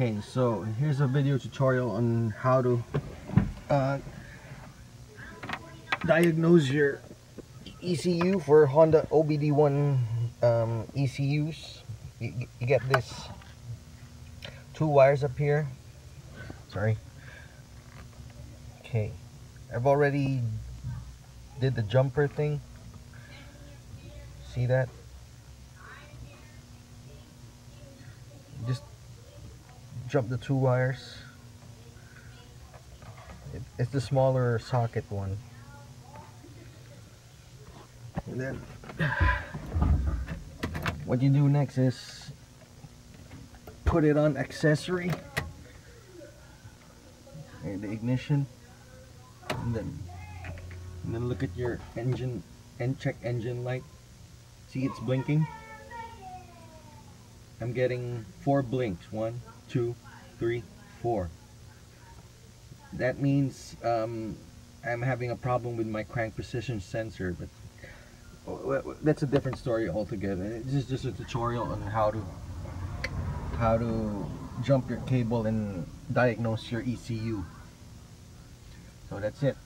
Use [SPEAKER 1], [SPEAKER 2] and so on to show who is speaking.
[SPEAKER 1] Okay, so here's a video tutorial on how to uh, diagnose your ECU for Honda OBD1 um, ECUs. You, you get this two wires up here. Sorry. Okay, I've already did the jumper thing. See that? Jump the two wires. It, it's the smaller socket one. And then what you do next is put it on accessory and the ignition and then and then look at your engine and check engine light see it's blinking I'm getting four blinks one two three four. That means um, I'm having a problem with my crank position sensor but that's a different story altogether. This is just a tutorial on how to how to jump your cable and diagnose your ECU so that's it